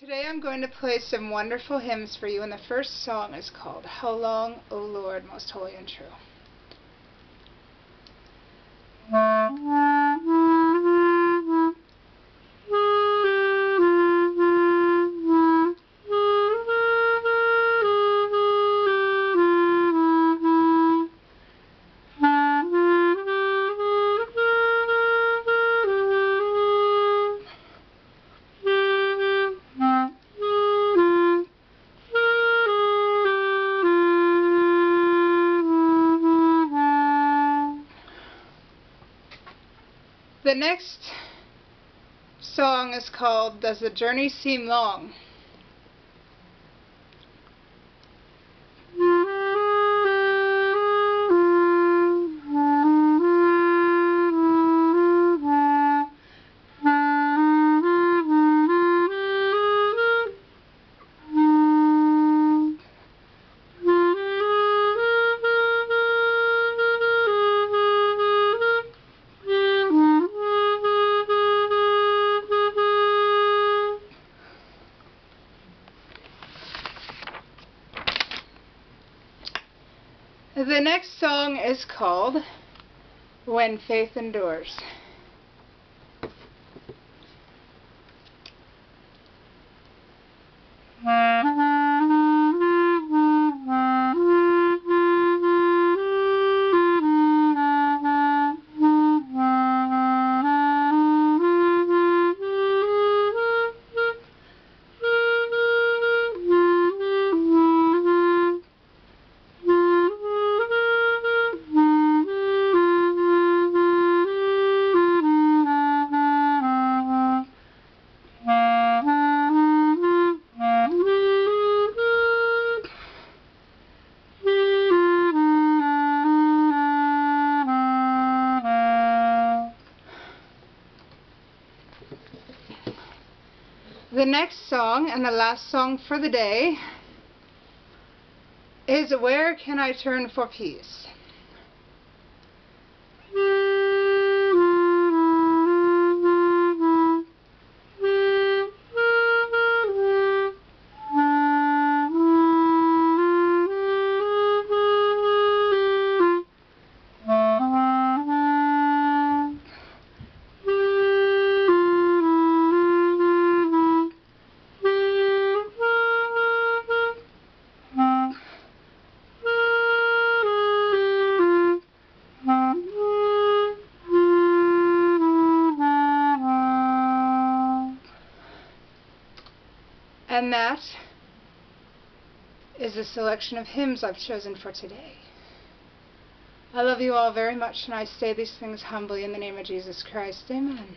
today I'm going to play some wonderful hymns for you, and the first song is called How Long, O Lord, Most Holy and True. The next song is called Does the Journey Seem Long? The next song is called When Faith Endures. The next song and the last song for the day is Where Can I Turn for Peace? And that is a selection of hymns I've chosen for today. I love you all very much, and I say these things humbly in the name of Jesus Christ. Amen.